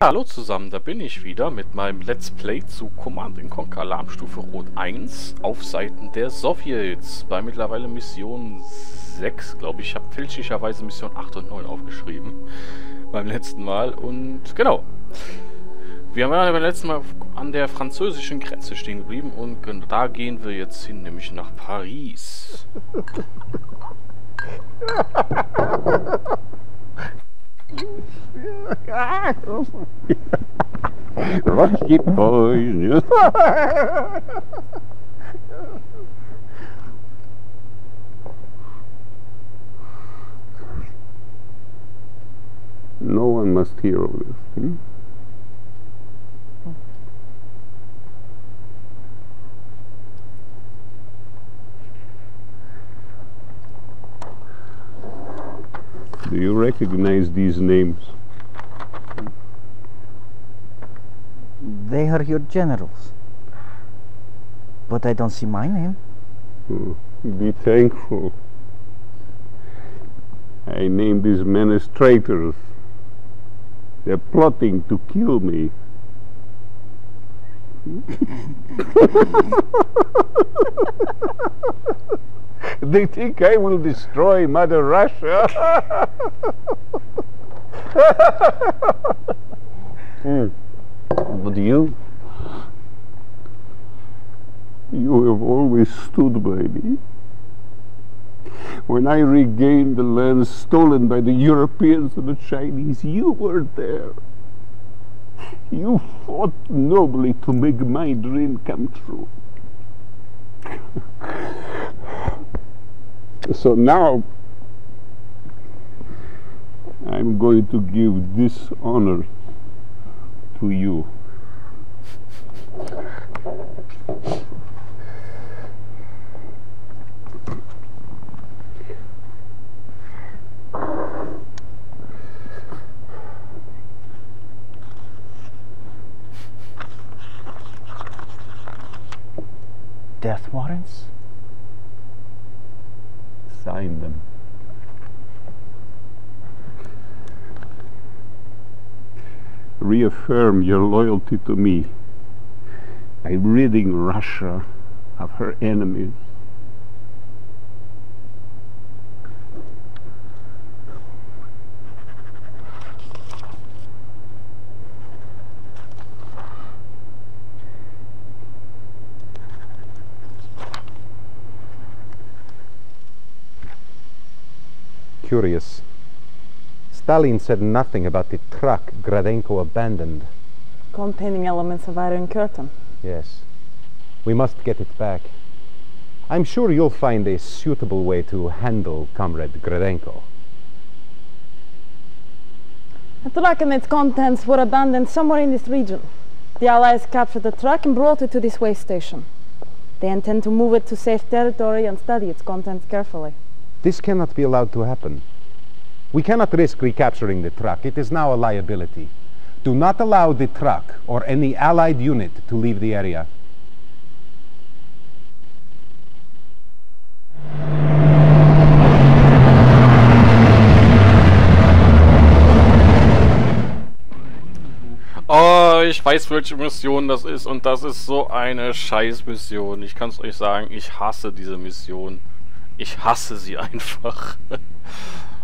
Hallo zusammen, da bin ich wieder mit meinem Let's Play zu Command Conquer Alarmstufe Rot 1 auf Seiten der Sowjets. Bei mittlerweile Mission 6, glaube ich. Ich habe fälschlicherweise Mission 8 und 9 aufgeschrieben beim letzten Mal. Und genau. Wir waren beim letzten Mal an der französischen Grenze stehen geblieben und da gehen wir jetzt hin, nämlich nach Paris. Rocky boys. no one must hear of this. Hmm? Do you recognize these names? They are your generals. But I don't see my name. Oh, be thankful. I named these men as traitors. They're plotting to kill me. they think I will destroy Mother Russia. Hmm. But you? You have always stood by me. When I regained the lands stolen by the Europeans and the Chinese, you were there. You fought nobly to make my dream come true. So now I'm going to give this honor to you. Reaffirm your loyalty to me by ridding Russia of her enemies. Curious. Stalin said nothing about the truck Gradenko abandoned. containing elements of Iron Curtain. Yes. We must get it back. I'm sure you'll find a suitable way to handle Comrade Gradenko. The truck and its contents were abandoned somewhere in this region. The Allies captured the truck and brought it to this way station. They intend to move it to safe territory and study its contents carefully. This cannot be allowed to happen. We cannot risk recapturing the truck. It is now a liability. Do not allow the truck or any Allied unit to leave the area. Oh, ich weiß, welche Mission das ist und das ist so eine Scheißmission. Ich kann es euch sagen, ich hasse diese Mission. Ich hasse sie einfach.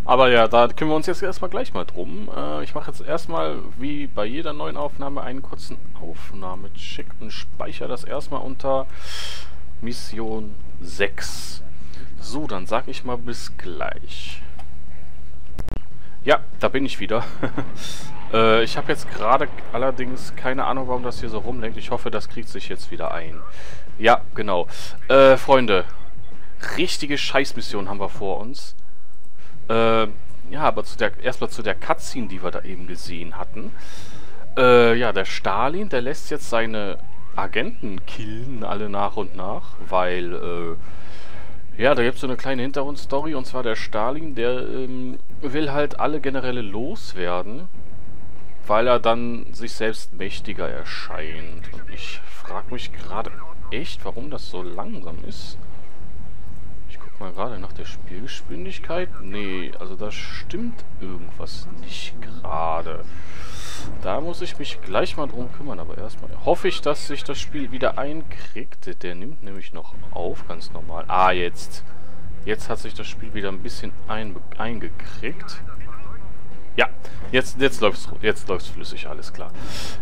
Aber ja, da kümmern wir uns jetzt erstmal gleich mal drum. Äh, ich mache jetzt erstmal, wie bei jeder neuen Aufnahme, einen kurzen Aufnahmecheck und speichere das erstmal unter Mission 6. So, dann sag ich mal bis gleich. Ja, da bin ich wieder. äh, ich habe jetzt gerade allerdings keine Ahnung, warum das hier so rumlenkt. Ich hoffe, das kriegt sich jetzt wieder ein. Ja, genau. Äh, Freunde, richtige Scheißmission haben wir vor uns. Äh, ja, aber zu der, erstmal zu der Cutscene, die wir da eben gesehen hatten. Äh, ja, der Stalin, der lässt jetzt seine Agenten killen, alle nach und nach, weil, äh, ja, da gibt es so eine kleine Hintergrundstory, und zwar der Stalin, der ähm, will halt alle Generäle loswerden, weil er dann sich selbst mächtiger erscheint. Und ich frage mich gerade echt, warum das so langsam ist. Guck mal gerade nach der Spielgeschwindigkeit. Nee, also da stimmt irgendwas nicht gerade. Da muss ich mich gleich mal drum kümmern, aber erstmal hoffe ich, dass sich das Spiel wieder einkriegt. Der nimmt nämlich noch auf, ganz normal. Ah, jetzt. Jetzt hat sich das Spiel wieder ein bisschen ein, eingekriegt. Ja, jetzt, jetzt läuft es jetzt läuft's flüssig, alles klar.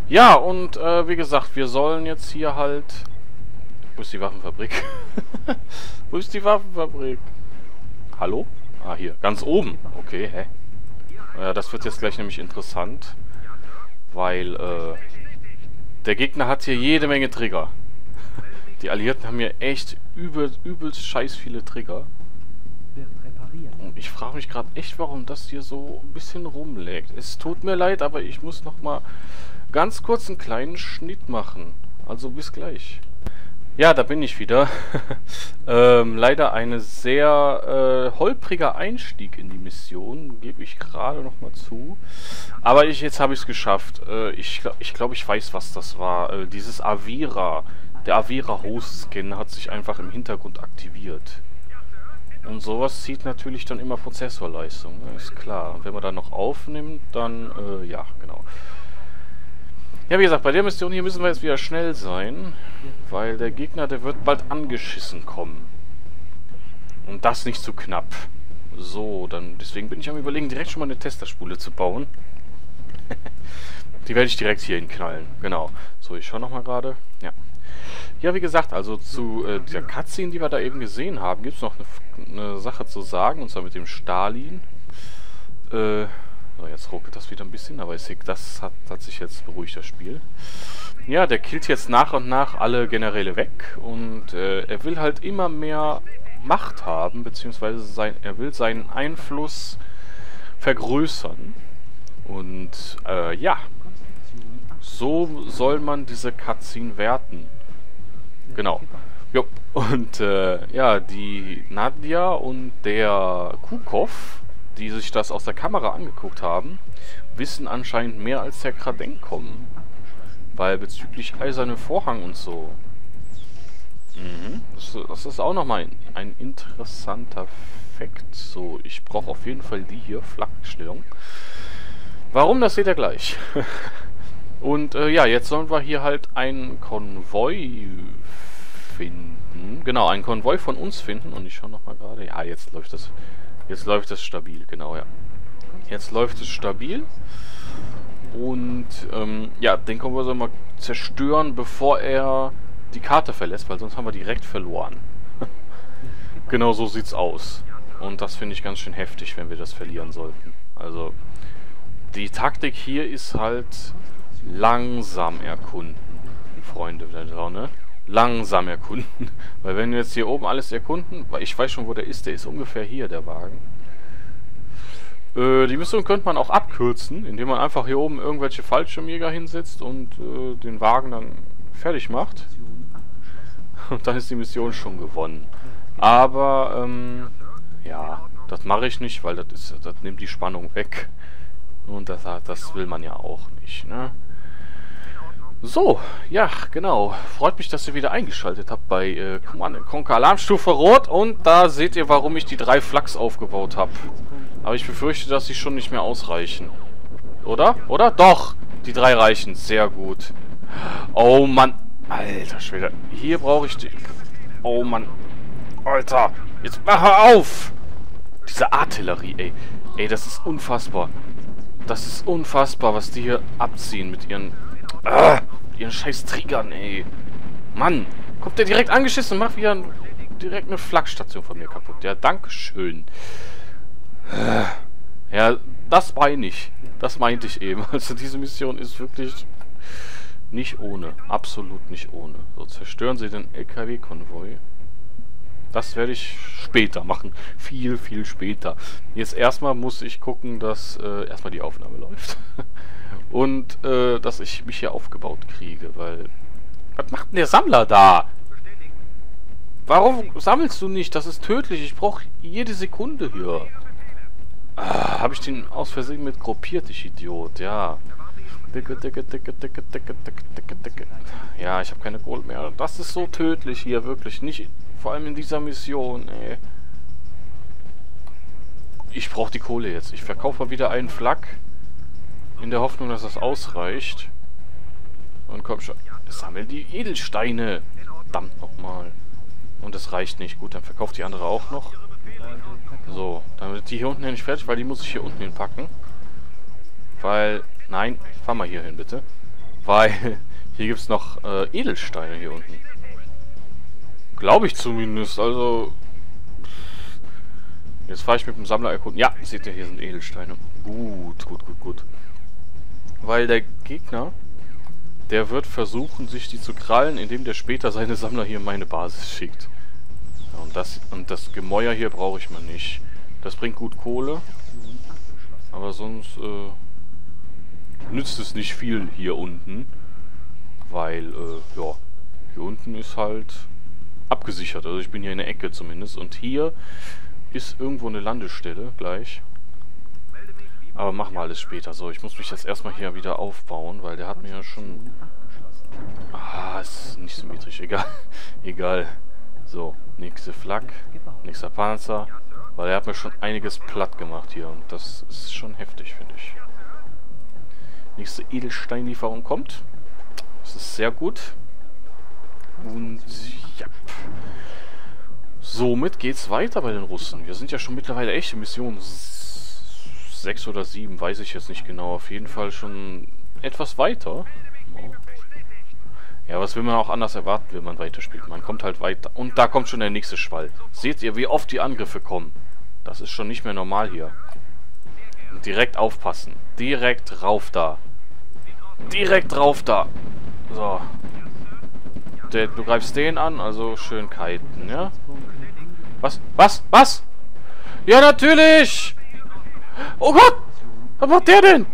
Ja, und äh, wie gesagt, wir sollen jetzt hier halt... Wo ist die Waffenfabrik? Wo ist die Waffenfabrik? Hallo? Ah, hier. Ganz oben. Okay, hä? Ja, das wird jetzt gleich nämlich interessant. Weil, äh... Der Gegner hat hier jede Menge Trigger. Die Alliierten haben hier echt übel, übelst scheiß viele Trigger. Und ich frage mich gerade echt, warum das hier so ein bisschen rumlägt. Es tut mir leid, aber ich muss noch mal ganz kurz einen kleinen Schnitt machen. Also bis gleich. Ja, da bin ich wieder. ähm, leider ein sehr äh, holpriger Einstieg in die Mission, gebe ich gerade noch mal zu. Aber ich, jetzt habe ich es geschafft. Äh, ich glaube, ich, weiß, was das war. Äh, dieses Avira, der Avira Host Skin hat sich einfach im Hintergrund aktiviert. Und sowas zieht natürlich dann immer Prozessorleistung, ne? ist klar. Wenn man dann noch aufnimmt, dann, äh, ja, genau. Ja, wie gesagt, bei der Mission hier müssen wir jetzt wieder schnell sein, weil der Gegner, der wird bald angeschissen kommen. Und das nicht zu knapp. So, dann, deswegen bin ich am überlegen, direkt schon mal eine Testerspule zu bauen. Die werde ich direkt hier hinknallen, genau. So, ich schaue nochmal gerade, ja. Ja, wie gesagt, also zu äh, dieser Cutscene, die wir da eben gesehen haben, gibt es noch eine, eine, Sache zu sagen, und zwar mit dem Stalin. Äh, so, jetzt ruckelt das wieder ein bisschen, aber ich sehe, das hat, hat sich jetzt beruhigt, das Spiel. Ja, der killt jetzt nach und nach alle Generäle weg und äh, er will halt immer mehr Macht haben, beziehungsweise sein, er will seinen Einfluss vergrößern. Und äh, ja, so soll man diese Cutscene werten. Genau. Jo. Und äh, ja, die Nadja und der Kukov, die sich das aus der Kamera angeguckt haben, wissen anscheinend mehr als der Kradenkom. Weil bezüglich Eisernen Vorhang und so. Mhm. Das, das ist auch nochmal ein, ein interessanter Fakt. So, ich brauche auf jeden Fall die hier, Flaggenstellung. Warum, das seht ihr gleich. Und äh, ja, jetzt sollen wir hier halt einen Konvoi finden. Genau, einen Konvoi von uns finden. Und ich schaue nochmal gerade. Ja, jetzt läuft das. Jetzt läuft das stabil, genau, ja. Jetzt läuft es stabil. Und ähm, ja, den soll mal zerstören, bevor er die Karte verlässt, weil sonst haben wir direkt verloren. genau so sieht's aus. Und das finde ich ganz schön heftig, wenn wir das verlieren sollten. Also, die Taktik hier ist halt langsam erkunden, Freunde der Sonne. Langsam erkunden. Weil wenn wir jetzt hier oben alles erkunden, weil ich weiß schon, wo der ist, der ist ungefähr hier, der Wagen. Äh, die Mission könnte man auch abkürzen, indem man einfach hier oben irgendwelche Fallschirmjäger hinsetzt und äh, den Wagen dann fertig macht. Und dann ist die Mission schon gewonnen. Aber, ähm, ja, das mache ich nicht, weil das, nimmt die Spannung weg. Und das, das will man ja auch nicht, ne? So, ja, genau. Freut mich, dass ihr wieder eingeschaltet habt bei äh, Command Conquer Alarmstufe Rot. Und da seht ihr, warum ich die drei Flaks aufgebaut habe. Aber ich befürchte, dass sie schon nicht mehr ausreichen. Oder? Oder? Doch! Die drei reichen. Sehr gut. Oh, Mann. Alter Schwede. Hier brauche ich die... Oh, Mann. Alter. Jetzt mach auf! Diese Artillerie, ey. Ey, das ist unfassbar. Das ist unfassbar, was die hier abziehen mit ihren Ah, ihren scheiß Triggern, ey. Mann, kommt der direkt angeschissen und macht wieder direkt eine Flakstation von mir kaputt. Ja, dankeschön. Ja, das meine ich. Das meinte ich eben. Also diese Mission ist wirklich nicht ohne. Absolut nicht ohne. So, zerstören Sie den LKW-Konvoi. Das werde ich später machen. Viel, viel später. Jetzt erstmal muss ich gucken, dass äh, erstmal die Aufnahme läuft. Und äh, dass ich mich hier aufgebaut kriege, weil... Was macht denn der Sammler da? Warum sammelst du nicht? Das ist tödlich. Ich brauche jede Sekunde hier. Ah, Habe ich den aus Versehen mit gruppiert, ich Idiot. Ja. Dicke, dicke, dicke, dicke, dicke, dicke, dicke, dicke. Ja, ich habe keine Gold mehr. Das ist so tödlich hier, wirklich. Nicht, vor allem in dieser Mission, ey. ich brauche die Kohle jetzt. Ich verkaufe mal wieder einen Flak. In der Hoffnung, dass das ausreicht. Und komm schon. Sammel die Edelsteine. Verdammt nochmal. Und das reicht nicht. Gut, dann verkauft die andere auch noch. So, dann wird die hier unten nicht fertig, weil die muss ich hier unten hinpacken. Weil, nein, fahr mal hier hin, bitte. Weil, hier gibt es noch äh, Edelsteine hier unten. Glaube ich zumindest, also... Jetzt fahre ich mit dem Sammler erkunden. Ja, seht ihr, hier sind Edelsteine. Gut, gut, gut, gut. Weil der Gegner, der wird versuchen, sich die zu krallen, indem der später seine Sammler hier in meine Basis schickt. Ja, und, das, und das Gemäuer hier brauche ich mal nicht. Das bringt gut Kohle. Aber sonst äh, nützt es nicht viel hier unten. Weil, äh, ja, hier unten ist halt abgesichert. Also ich bin hier in der Ecke zumindest. Und hier ist irgendwo eine Landestelle gleich. Aber machen wir alles später. So, ich muss mich jetzt erstmal hier wieder aufbauen, weil der hat mir ja schon... Ah, ist nicht symmetrisch. Egal. Egal. So, nächste Flak. Nächster Panzer. Weil er hat mir schon einiges platt gemacht hier. Und das ist schon heftig, finde ich. Nächste Edelsteinlieferung kommt. Das ist sehr gut. Und ja. Somit geht's weiter bei den Russen. Wir sind ja schon mittlerweile echt in 6 oder 7, weiß ich jetzt nicht genau. Auf jeden Fall schon etwas weiter. Ja, was will man auch anders erwarten, wenn man weiterspielt? Man kommt halt weiter. Und da kommt schon der nächste Schwall. Seht ihr, wie oft die Angriffe kommen? Das ist schon nicht mehr normal hier. Direkt aufpassen. Direkt rauf da. Direkt drauf da. So. Der, du greifst den an, also schön kiten, ja? Was? Was? Was? Ja, natürlich! Oh Gott! Was macht der denn?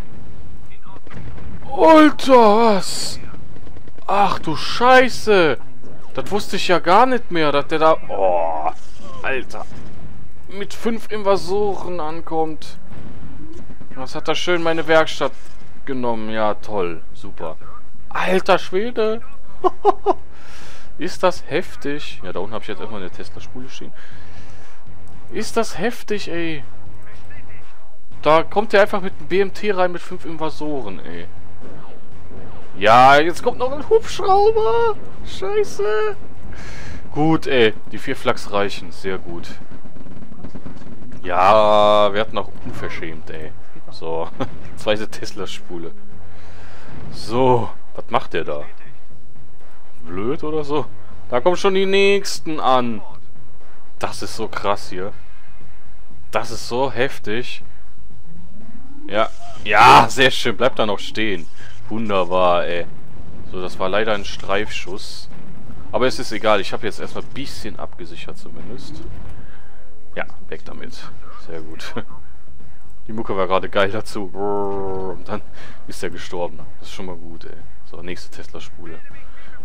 Alter, was? Ach du Scheiße! Das wusste ich ja gar nicht mehr, dass der da... Oh, Alter. Mit fünf Invasoren ankommt. Was hat da schön meine Werkstatt genommen? Ja, toll. Super. Alter Schwede! Ist das heftig? Ja, da unten habe ich jetzt erstmal eine Tesla-Spule stehen. Ist das heftig, ey. Da kommt der einfach mit einem BMT rein mit fünf Invasoren, ey. Ja, jetzt kommt noch ein Hubschrauber. Scheiße. Gut, ey. Die vier Flachs reichen. Sehr gut. Ja, wir hatten auch unverschämt, ey. So, zweite Tesla-Spule. So, was macht der da? Blöd oder so? Da kommen schon die nächsten an. Das ist so krass hier. Das ist so heftig. Ja. Ja, sehr schön. Bleibt da noch stehen. Wunderbar, ey. So, das war leider ein Streifschuss. Aber es ist egal. Ich habe jetzt erstmal ein bisschen abgesichert zumindest. Ja, weg damit. Sehr gut. Die Mucke war gerade geil dazu. Und dann ist er gestorben. Das ist schon mal gut, ey. So, nächste Tesla-Spule.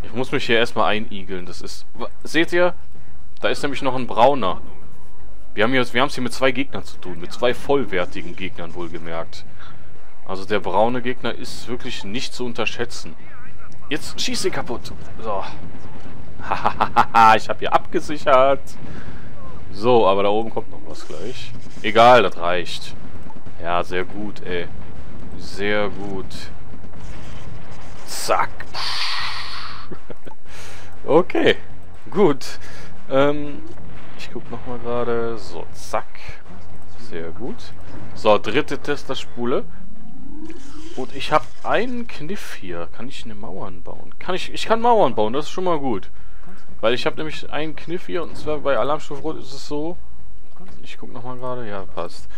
Ich muss mich hier erstmal einigeln. Das ist... Seht ihr? Da ist nämlich noch ein brauner. Wir haben es hier mit zwei Gegnern zu tun. Mit zwei vollwertigen Gegnern wohlgemerkt. Also der braune Gegner ist wirklich nicht zu unterschätzen. Jetzt schieß ihn kaputt. So. Hahaha, ich habe hier abgesichert. So, aber da oben kommt noch was gleich. Egal, das reicht. Ja, sehr gut, ey. Sehr gut. Zack. okay, gut. Ähm, ich guck nochmal gerade. So, zack. Sehr gut. So, dritte Testerspule. Und ich habe einen Kniff hier. Kann ich eine Mauern bauen? Kann ich, ich kann Mauern bauen, das ist schon mal gut. Weil ich habe nämlich einen Kniff hier und zwar bei Alarmstufe Rot ist es so. Ich guck nochmal gerade. Ja, passt.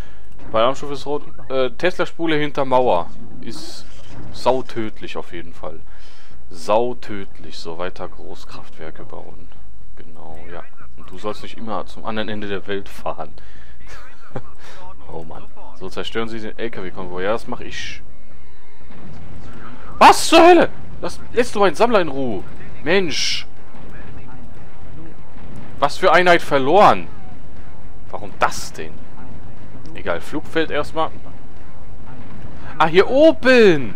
Bei Alarmstufe ist Rot. Äh, Tesla-Spule hinter Mauer. Ist sautödlich auf jeden Fall. Sautödlich. So weiter Großkraftwerke bauen. Genau, ja. Und du sollst nicht immer zum anderen Ende der Welt fahren. oh Mann. So zerstören sie den LKW-Konvoi. Ja, das mache ich. Was zur Hölle? Das lässt du meinen Sammler in Ruhe. Mensch. Was für Einheit verloren. Warum das denn? Egal, Flugfeld erstmal. Ah, hier oben.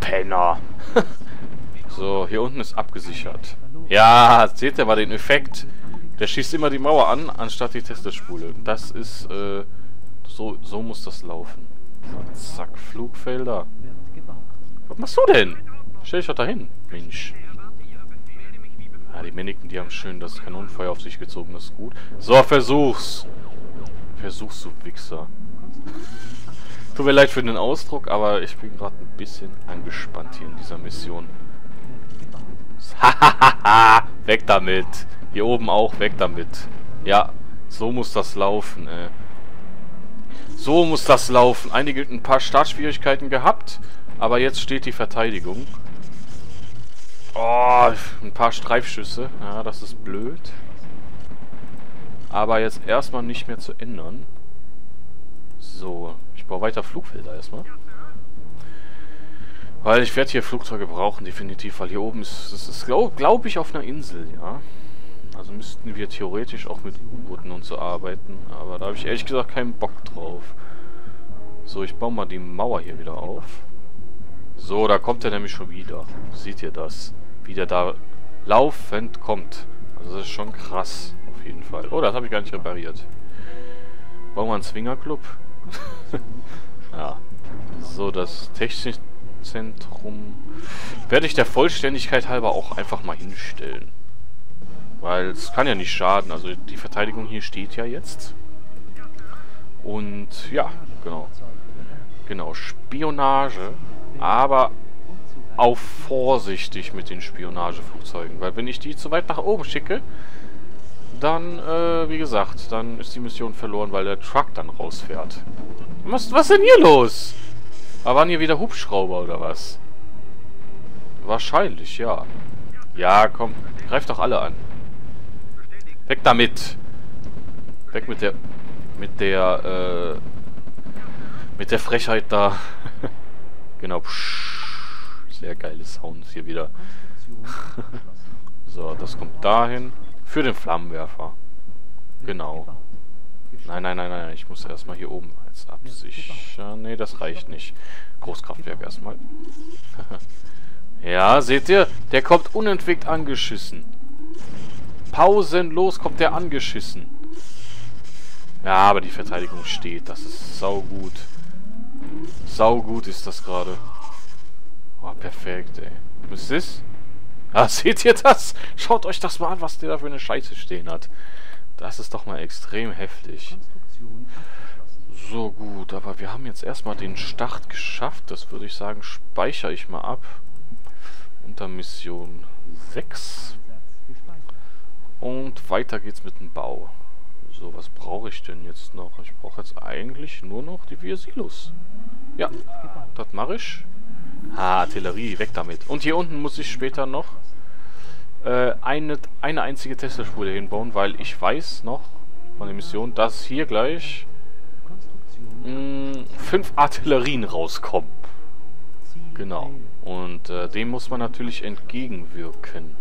Penner. so, hier unten ist abgesichert. Ja, seht ihr mal den Effekt. Der schießt immer die Mauer an, anstatt die Testespule. Das ist, äh, So muss das laufen. Zack, Flugfelder. Was machst du denn? Stell dich doch dahin, Mensch. Ja, die Männchen, die haben schön das Kanonenfeuer auf sich gezogen, das ist gut. So, versuch's. Versuch's, du Wichser. Tut mir leid für den Ausdruck, aber ich bin gerade ein bisschen angespannt hier in dieser Mission. Hahaha, weg damit. Hier oben auch, weg damit. Ja, so muss das laufen, ey. So muss das laufen. Einige ein paar Startschwierigkeiten gehabt, aber jetzt steht die Verteidigung. Oh, ein paar Streifschüsse. Ja, das ist blöd. Aber jetzt erstmal nicht mehr zu ändern. So, ich baue weiter Flugfelder erstmal. Weil ich werde hier Flugzeuge brauchen, definitiv, weil hier oben ist, das ist, glaube glaub ich, auf einer Insel, ja. Also müssten wir theoretisch auch mit U-Booten und so arbeiten. Aber da habe ich ehrlich gesagt keinen Bock drauf. So, ich baue mal die Mauer hier wieder auf. So, da kommt er nämlich schon wieder. Seht ihr das? Wie der da laufend kommt. Also das ist schon krass, auf jeden Fall. Oh, das habe ich gar nicht repariert. Bauen wir einen Swingerclub? ja. So, das Technikzentrum werde ich der Vollständigkeit halber auch einfach mal hinstellen. Weil es kann ja nicht schaden. Also die Verteidigung hier steht ja jetzt. Und ja, genau. Genau, Spionage. Aber auch vorsichtig mit den Spionageflugzeugen. Weil wenn ich die zu weit nach oben schicke, dann, äh, wie gesagt, dann ist die Mission verloren, weil der Truck dann rausfährt. Was, was ist denn hier los? Aber waren hier wieder Hubschrauber oder was? Wahrscheinlich, ja. Ja, komm, greift doch alle an. Weg damit! Weg mit der... Mit der, äh... Mit der Frechheit da. genau. Sehr geile Sounds hier wieder. so, das kommt dahin. Für den Flammenwerfer. Genau. Nein, nein, nein, nein. Ich muss erstmal hier oben als absichern. Nee, das reicht nicht. Großkraftwerk erstmal. ja, seht ihr? Der kommt unentwegt angeschissen. Pausenlos kommt der angeschissen. Ja, aber die Verteidigung steht. Das ist saugut. Saugut ist das gerade. Oh, perfekt, ey. Was ist das? Ah, seht ihr das? Schaut euch das mal an, was der da für eine Scheiße stehen hat. Das ist doch mal extrem heftig. So gut, aber wir haben jetzt erstmal den Start geschafft. Das würde ich sagen, speichere ich mal ab. Unter Mission 6. Und weiter geht's mit dem Bau. So, was brauche ich denn jetzt noch? Ich brauche jetzt eigentlich nur noch die vier Silos. Ja, das mache ich. Ah, Artillerie, weg damit. Und hier unten muss ich später noch äh, eine, eine einzige Tesla-Spur hinbauen, weil ich weiß noch von der Mission, dass hier gleich mh, hm, fünf Artillerien rauskommen. Genau. Und äh, dem muss man natürlich entgegenwirken.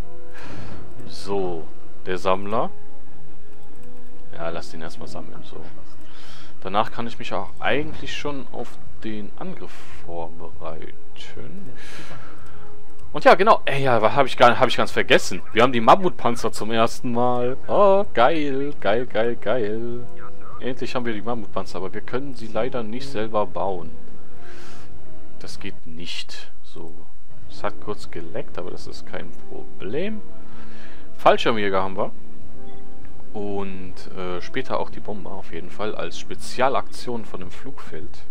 So, der Sammler. Ja, lass den erstmal sammeln. So. Danach kann ich mich auch eigentlich schon auf den Angriff vorbereiten. Und ja, genau. Ey, ja, habe ich, hab ich ganz vergessen. Wir haben die Mammutpanzer zum ersten Mal. Oh, geil. Geil, geil, geil. Endlich haben wir die Mammutpanzer, aber wir können sie leider nicht selber bauen. Das geht nicht. So. Es hat kurz geleckt, aber das ist kein Problem. Fallschirmjäger haben wir. Und äh, später auch die Bomber auf jeden Fall als Spezialaktion von dem Flugfeld.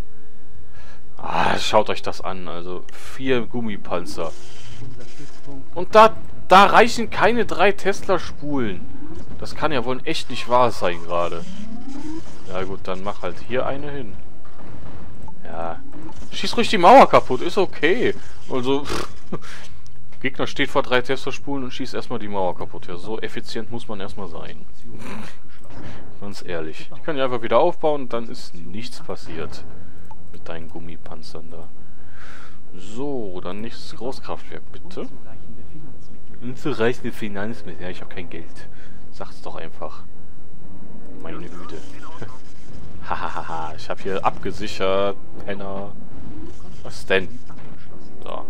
Ah, schaut euch das an. Also vier Gummipanzer. Und da, da reichen keine drei Tesla-Spulen. Das kann ja wohl echt nicht wahr sein gerade. Ja gut, dann mach halt hier eine hin. Ja. Schieß ruhig die Mauer kaputt, ist okay. Also, Gegner steht vor drei Testerspulen und schießt erstmal die Mauer kaputt. Ja, so effizient muss man erstmal sein. Ganz ehrlich. Ich kann die einfach wieder aufbauen und dann ist nichts passiert. Mit deinen Gummipanzern da. So, dann nächstes Großkraftwerk, bitte. Unzureichende Finanzmittel. Ja, ich habe kein Geld. Sag's doch einfach. Meine Güte. Hahaha, ich habe hier abgesichert. Penner. Was denn? So.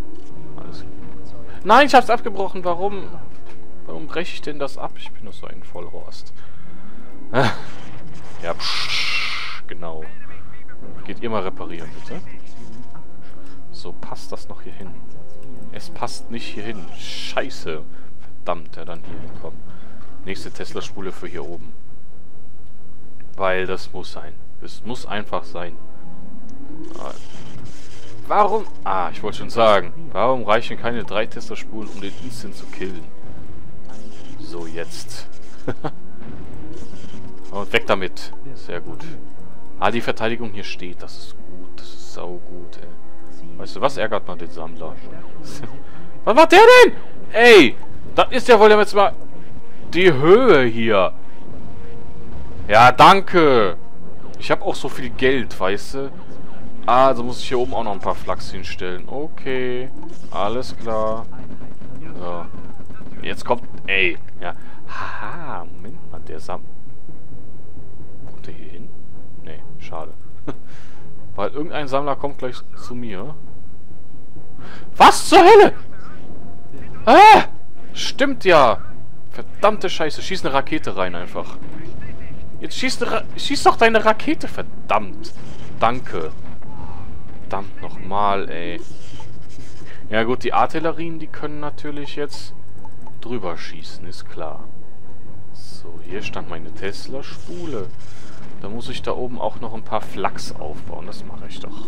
Nein, ich hab's abgebrochen. Warum? Warum breche ich denn das ab? Ich bin doch so ein Vollhorst. ja, psch, genau. Geht mal reparieren, bitte. So, passt das noch hier hin? Es passt nicht hier hin. Scheiße. Verdammt, ja, dann hier hinkommen. Nächste Tesla-Spule für hier oben. Weil das muss sein. Es muss einfach sein. Ah, Warum? Ah, ich wollte schon sagen. Warum reichen keine drei Tesla-Spulen, um den Instant zu killen? So, jetzt. Und weg damit. Sehr gut. Ah, die Verteidigung hier steht. Das ist gut. Das ist sau gut, ey. Weißt du, was ärgert man den Sammler? was macht der denn? Ey, das ist ja wohl jetzt mal die Höhe hier. Ja, danke. Ich habe auch so viel Geld, weißt du? Ah, also muss ich hier oben auch noch ein paar Flachs hinstellen. Okay, alles klar. So. Jetzt kommt... Ey, ja. Haha, Moment mal, der Sam... Kommt der hier hin? Nee, schade. Weil irgendein Sammler kommt gleich zu mir. Was zur Hölle? Ah! Stimmt ja. Verdammte Scheiße. Schieß eine Rakete rein einfach. Jetzt schieß, schieß doch deine Rakete, verdammt. Danke. Verdammt nochmal, ey. Ja gut, die Artillerien, die können natürlich jetzt drüber schießen, ist klar. So, hier stand meine Tesla-Spule. Da muss ich da oben auch noch ein paar Flachs aufbauen. Das mache ich doch.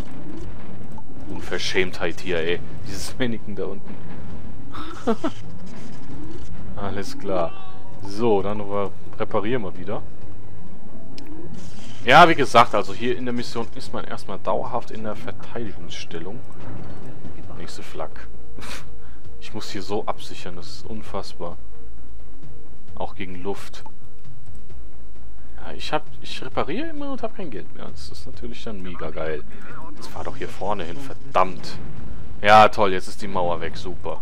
Unverschämtheit hier, ey. Dieses Mannequin da unten. Alles klar. So, dann reparieren wir wieder. Ja, wie gesagt, also hier in der Mission ist man erstmal dauerhaft in der Verteidigungsstellung. Nächste Flak. Ich muss hier so absichern, das ist unfassbar. Auch gegen Luft. Ja, ich hab, ich repariere immer und habe kein Geld mehr. Das ist natürlich dann mega geil. Jetzt fahr doch hier vorne hin, verdammt. Ja, toll, jetzt ist die Mauer weg, super.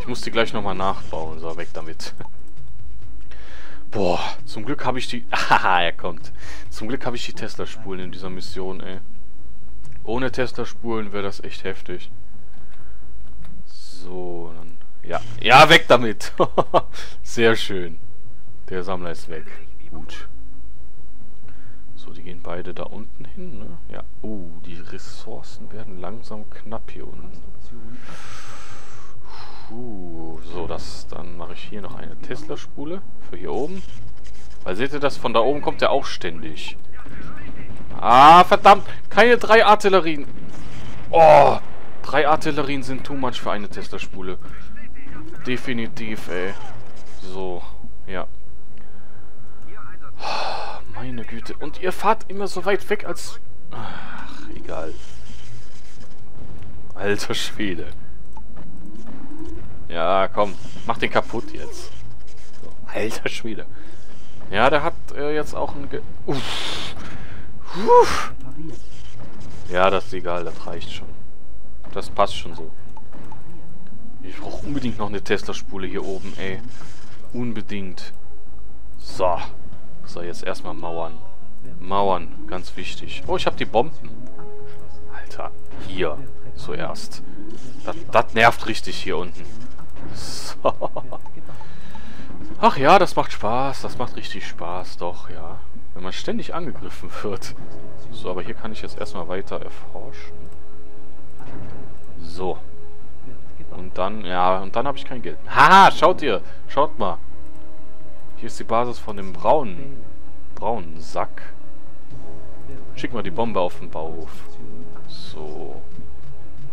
Ich muss die gleich nochmal nachbauen, so, weg damit. Boah, zum Glück habe ich die... Haha, er kommt. Zum Glück habe ich die Tesla-Spulen in dieser Mission, ey. Ohne Tesla-Spulen wäre das echt heftig. So, dann... Ja, ja, weg damit. Sehr schön. Der Sammler ist weg. Gut. So, die gehen beide da unten hin, ne? Ja. Oh, die Ressourcen werden langsam knapp hier unten. Puh, so, das, dann mache ich hier noch eine Tesla-Spule für hier oben. Weil seht ihr das, von da oben kommt der auch ständig. Ah, verdammt, keine drei Artillerien. Oh, drei Artillerien sind too much für eine Tesla-Spule. Definitiv, ey. So, ja. Meine Güte. Und ihr fahrt immer so weit weg, als... Ach, egal. Alter Schwede. Ja, komm. Mach den kaputt jetzt. So. Alter Schwede. Ja, der hat äh, jetzt auch ein... Ge Uff. Uff. Ja, das ist egal. Das reicht schon. Das passt schon so. Ich brauche unbedingt noch eine Tesla-Spule hier oben, ey. Unbedingt. So. So, jetzt erstmal Mauern. Mauern, ganz wichtig. Oh, ich habe die Bomben. Alter, hier zuerst. Das, das nervt richtig hier unten. So. Ach ja, das macht Spaß. Das macht richtig Spaß, doch, ja. Wenn man ständig angegriffen wird. So, aber hier kann ich jetzt erstmal weiter erforschen. So. Und dann, ja, und dann habe ich kein Geld. Haha, schaut ihr. Schaut mal. Hier ist die Basis von dem braunen, braunen Sack. Schick mal die Bombe auf den Bauhof. So.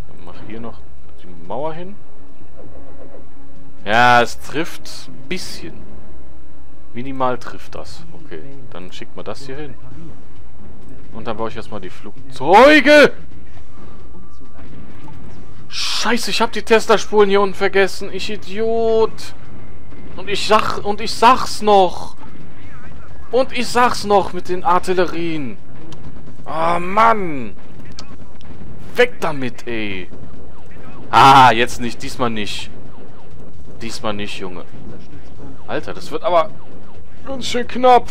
Dann mach hier noch die Mauer hin. Ja, es trifft ein bisschen. Minimal trifft das. Okay, dann schickt man das hier hin. Und dann baue ich erstmal die Flugzeuge. Scheiße, ich habe die Tesla-Spulen hier unten vergessen. Ich Idiot. Und ich sag, und ich sag's noch. Und ich sag's noch mit den Artillerien. Ah, oh, Mann. Weg damit, ey. Ah, jetzt nicht. Diesmal nicht. Diesmal nicht, Junge. Alter, das wird aber ganz schön knapp.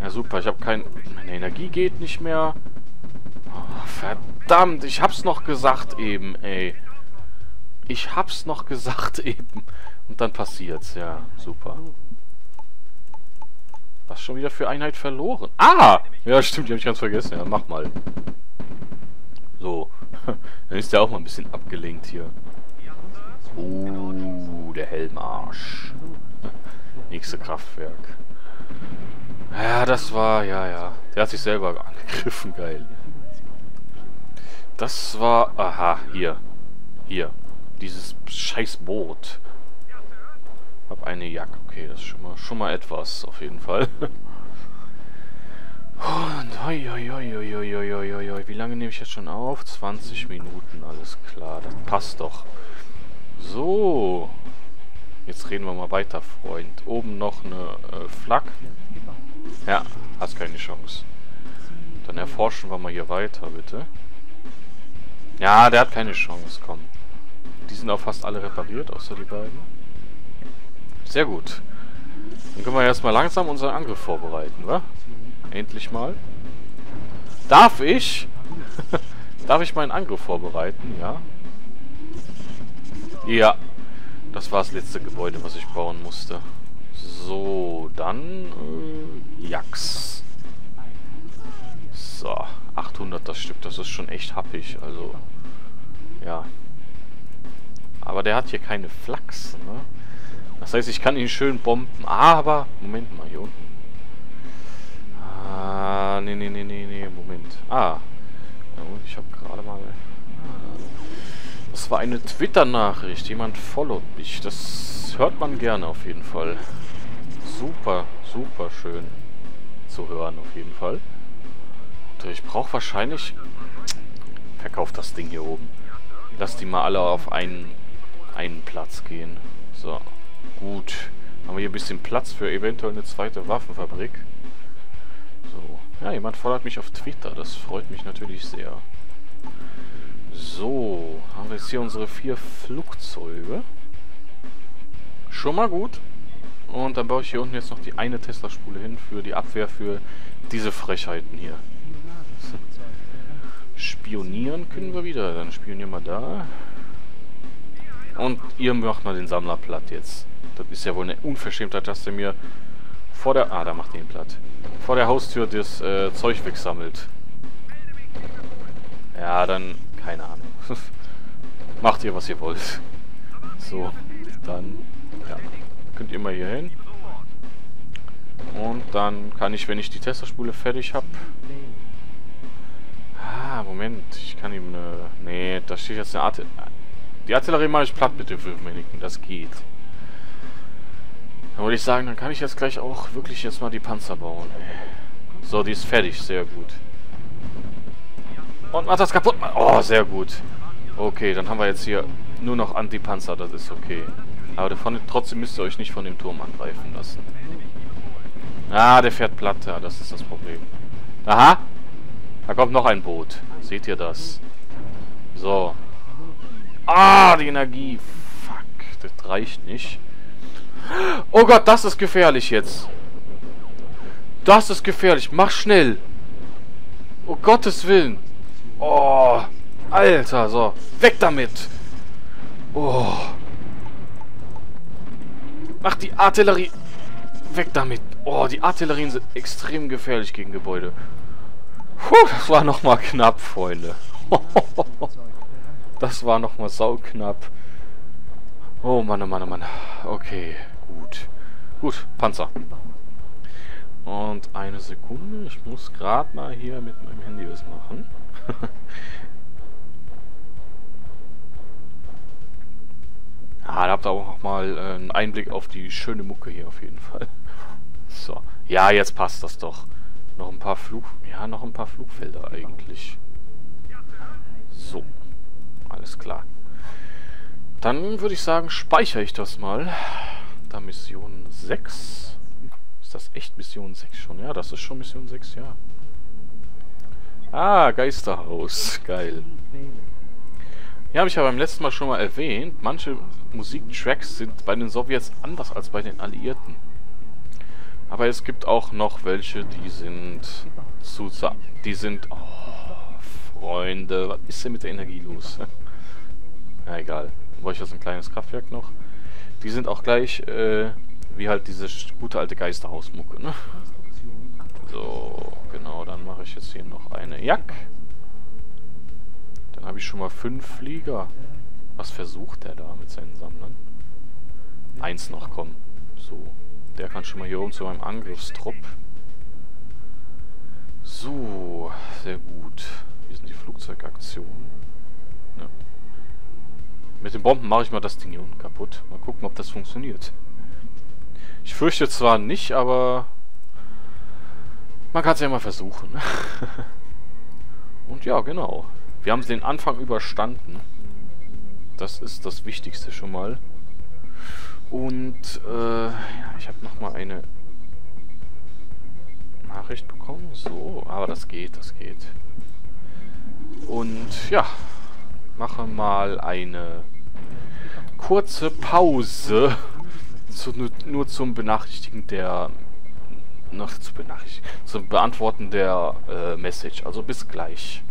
Ja, super. Ich habe kein... Meine Energie geht nicht mehr. Oh, verdammt. Ich hab's noch gesagt eben, ey. Ich hab's noch gesagt eben. Und dann passiert's. Ja, super. Was schon wieder für Einheit verloren? Ah! Ja, stimmt, die habe ich ganz vergessen. Ja, mach mal. So. Dann ist der auch mal ein bisschen abgelenkt hier. Uh, der Helmarsch. Nächste Kraftwerk. Ja, das war, ja, ja. Der hat sich selber angegriffen, geil. Das war, aha, hier. Hier. Dieses scheiß Boot. Hab eine Jacke. Okay, das ist schon mal, schon mal etwas, auf jeden Fall. Und hoi, hoi, hoi, hoi, hoi, hoi, hoi. Wie lange nehme ich jetzt schon auf? 20 Minuten, alles klar. Das passt doch. So. Jetzt reden wir mal weiter, Freund. Oben noch eine äh, Flak. Ja, hast keine Chance. Dann erforschen wir mal hier weiter, bitte. Ja, der hat keine Chance, komm. Die sind auch fast alle repariert, außer die beiden. Sehr gut. Dann können wir erstmal langsam unseren Angriff vorbereiten, wa? Endlich mal. Darf ich? Darf ich meinen Angriff vorbereiten? Ja. Ja. Das war das letzte Gebäude, was ich bauen musste. So, dann... Äh, Jax. So, 800 das Stück. Das ist schon echt happig. Also, ja. Aber der hat hier keine Flachs, ne? Das heißt, ich kann ihn schön bomben. Aber, Moment mal, hier unten. Ah, nee, nee, nee, nee, nee, Moment. Ah. Ich habe gerade mal... Das war eine Twitter-Nachricht. Jemand followt mich. Das hört man gerne auf jeden Fall. Super, super schön zu hören auf jeden Fall. Und ich brauche wahrscheinlich... Verkauft das Ding hier oben. Lass die mal alle auf einen, einen Platz gehen. So. Gut. Haben wir hier ein bisschen Platz für eventuell eine zweite Waffenfabrik. So. Ja, jemand fordert mich auf Twitter. Das freut mich natürlich sehr. So. Haben wir jetzt hier unsere vier Flugzeuge. Schon mal gut. Und dann baue ich hier unten jetzt noch die eine Tesla-Spule hin für die Abwehr für diese Frechheiten hier. Spionieren können wir wieder. Dann spionieren wir da. Und ihr macht mal den Sammler platt jetzt. Das ist ja wohl eine Unverschämtheit, dass der mir vor der... Ah, da macht ihr ihn platt. Vor der Haustür das äh, Zeug wegsammelt. Ja, dann... Keine Ahnung. macht ihr, was ihr wollt. So, dann... Ja. Könnt ihr mal hier hin. Und dann kann ich, wenn ich die Testerspule fertig habe... Ah, Moment. Ich kann ihm eine... Nee, da steht jetzt eine Art... Die Artillerie mache ich platt bitte für Meniken. Das geht. Dann würde ich sagen, dann kann ich jetzt gleich auch wirklich jetzt mal die Panzer bauen. So, die ist fertig. Sehr gut. Und macht das kaputt. Oh, sehr gut. Okay, dann haben wir jetzt hier nur noch Anti-Panzer. Das ist okay. Aber davon, trotzdem müsst ihr euch nicht von dem Turm angreifen lassen. Ah, der fährt platt. Ja, das ist das Problem. Aha. Da kommt noch ein Boot. Seht ihr das? So. Ah, die Energie. Fuck, das reicht nicht. Oh Gott, das ist gefährlich jetzt. Das ist gefährlich. Mach schnell. Oh Gottes Willen. Oh. Alter, so. Weg damit. Oh. Mach die Artillerie. Weg damit. Oh, die Artillerien sind extrem gefährlich gegen Gebäude. Puh, das war nochmal knapp, Freunde. Das war nochmal sauknapp. Oh Mann, oh Mann, oh Mann. Okay, gut. Gut, Panzer. Und eine Sekunde. Ich muss gerade mal hier mit meinem Handy was machen. ah, da habt ihr auch mal äh, einen Einblick auf die schöne Mucke hier auf jeden Fall. So. Ja, jetzt passt das doch. Noch ein paar Flug... Ja, noch ein paar Flugfelder eigentlich. So. Alles klar. Dann würde ich sagen, speichere ich das mal. Da Mission 6. Ist das echt Mission 6 schon? Ja, das ist schon Mission 6, ja. Ah, Geisterhaus. Geil. Ja, habe ich ja beim letzten Mal schon mal erwähnt. Manche Musiktracks sind bei den Sowjets anders als bei den Alliierten. Aber es gibt auch noch welche, die sind zu... Die sind... Oh, Freunde, was ist denn mit der Energie los? ja, egal. Brauche ich jetzt ein kleines Kraftwerk noch. Die sind auch gleich, äh, wie halt diese gute alte Geisterhausmucke, ne? Ich jetzt hier noch eine Jack. Dann habe ich schon mal fünf Flieger. Was versucht der da mit seinen Sammlern? Eins noch, komm. So. Der kann schon mal hier oben zu meinem Angriffstrupp. So, sehr gut. Wie sind die Flugzeugaktionen? Ja. Mit den Bomben mache ich mal das Ding hier unten kaputt. Mal gucken, ob das funktioniert. Ich fürchte zwar nicht, aber man kann es ja mal versuchen. Und ja, genau. Wir haben den Anfang überstanden. Das ist das Wichtigste schon mal. Und äh, ja, ich habe nochmal eine Nachricht bekommen. So, aber das geht, das geht. Und ja, mache mal eine kurze Pause. Zu, nur, nur, zum Benachrichtigen der... Noch zu benachrichtigen. Zum Beantworten der äh, Message. Also bis gleich.